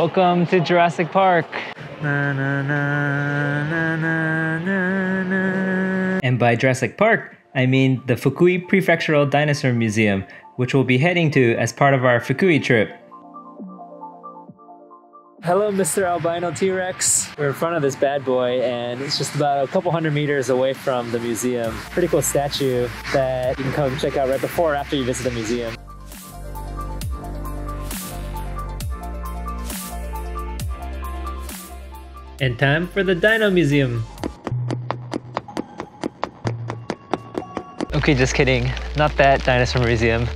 Welcome to Jurassic Park. Na, na, na, and by Jurassic Park, I mean the Fukui Prefectural Dinosaur Museum, which we'll be heading to as part of our Fukui trip. Hello, Mr. Albino T-Rex. We're in front of this bad boy and it's just about a couple hundred meters away from the museum. Pretty cool statue that you can come check out right before or after you visit the museum. And time for the Dino Museum. Okay, just kidding. Not that dinosaur museum,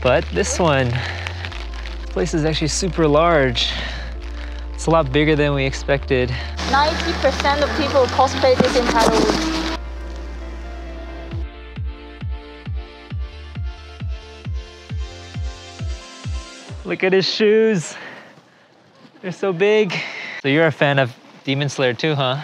but this one. This place is actually super large. It's a lot bigger than we expected. 90% of people cosplay this in week. Look at his shoes. They're so big. So you're a fan of Demon Slayer too, huh?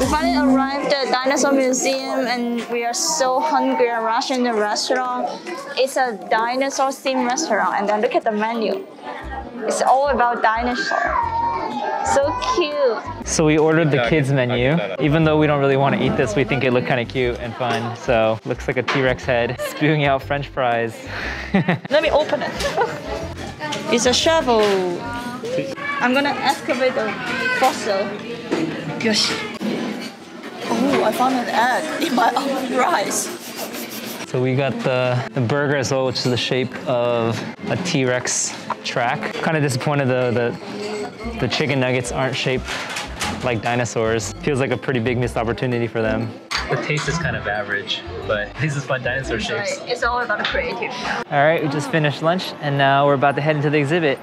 We finally arrived at Dinosaur Museum and we are so hungry and rushing the restaurant. It's a dinosaur themed restaurant and then look at the menu. It's all about dinosaur. So cute. So we ordered the kids menu. Even though we don't really want to eat this, we think it looked kind of cute and fun. So looks like a T-Rex head spewing out french fries. Let me open it. it's a shovel. I'm gonna excavate the fossil. Gosh. Oh, I found an egg in my own rice. So we got the, the burger as well, which is the shape of a T-Rex track. Kind of disappointed the, the, the chicken nuggets aren't shaped like dinosaurs. Feels like a pretty big missed opportunity for them. The taste is kind of average, but this is fun dinosaur shapes. Right. It's all about the creative. All right, we just finished lunch and now we're about to head into the exhibit.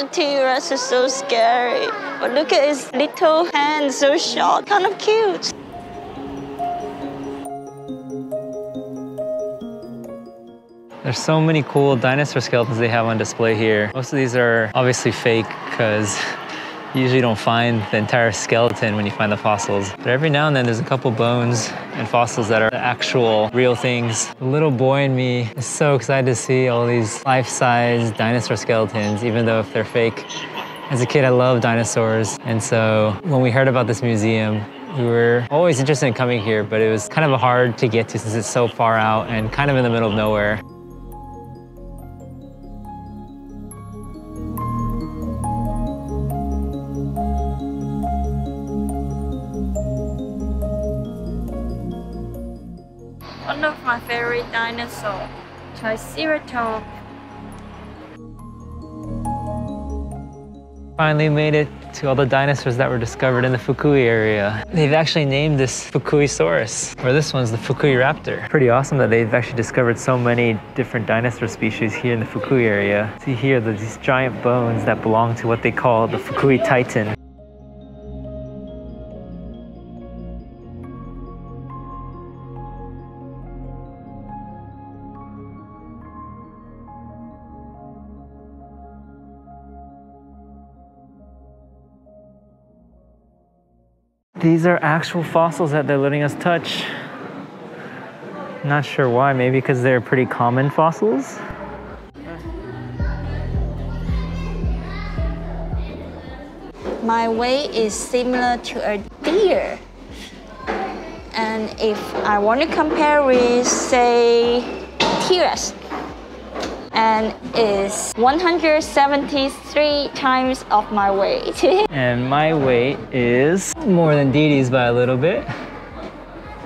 The T-Rex is so scary. But look at his little hand, so short, kind of cute. There's so many cool dinosaur skeletons they have on display here. Most of these are obviously fake because you usually don't find the entire skeleton when you find the fossils. But every now and then there's a couple bones and fossils that are actual real things. The little boy in me is so excited to see all these life-size dinosaur skeletons, even though if they're fake. As a kid, I love dinosaurs. And so when we heard about this museum, we were always interested in coming here, but it was kind of hard to get to since it's so far out and kind of in the middle of nowhere. One of my favorite dinosaurs, Triceratops. Finally made it to all the dinosaurs that were discovered in the Fukui area. They've actually named this Fukuisaurus, or this one's the Fukuiraptor. Pretty awesome that they've actually discovered so many different dinosaur species here in the Fukui area. See here, these giant bones that belong to what they call the Fukuititan. These are actual fossils that they're letting us touch. Not sure why, maybe because they're pretty common fossils. My weight is similar to a deer. And if I want to compare with, say, T-Rex, is 173 times of my weight. And my weight is more than Dee's by a little bit.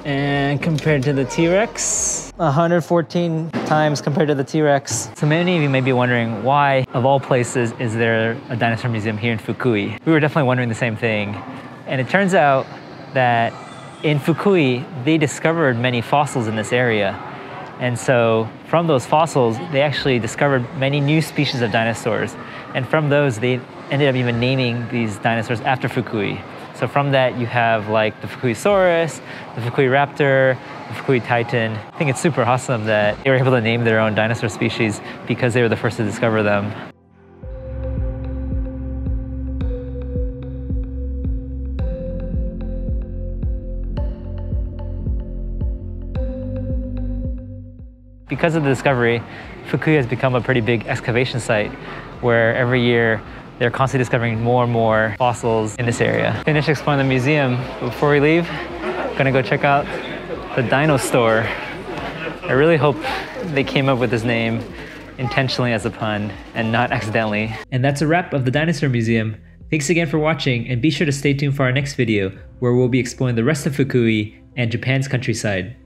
And compared to the T-Rex, 114 times compared to the T-Rex. So many of you may be wondering why, of all places, is there a dinosaur museum here in Fukui? We were definitely wondering the same thing. And it turns out that in Fukui, they discovered many fossils in this area. And so from those fossils, they actually discovered many new species of dinosaurs. And from those, they ended up even naming these dinosaurs after Fukui. So from that, you have like the Fukuisaurus, the Fukuiraptor, the Fukuititan. I think it's super awesome that they were able to name their own dinosaur species because they were the first to discover them. Because of the discovery, Fukui has become a pretty big excavation site where every year they're constantly discovering more and more fossils in this area. Finish exploring the museum. Before we leave, I'm gonna go check out the Dino Store. I really hope they came up with this name intentionally as a pun and not accidentally. And that's a wrap of the Dinosaur Museum. Thanks again for watching and be sure to stay tuned for our next video where we'll be exploring the rest of Fukui and Japan's countryside.